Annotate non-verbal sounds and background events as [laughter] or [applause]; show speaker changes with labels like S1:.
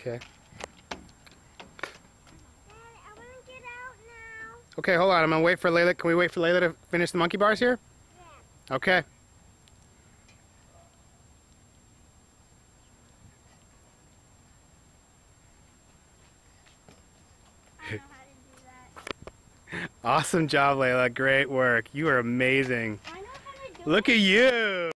S1: Okay. Okay, hold on. I'm gonna wait for Layla. Can we wait for Layla to finish the monkey bars here?
S2: Yeah.
S1: Okay. [laughs] Awesome job, Layla. Great work. You are amazing. Look at you.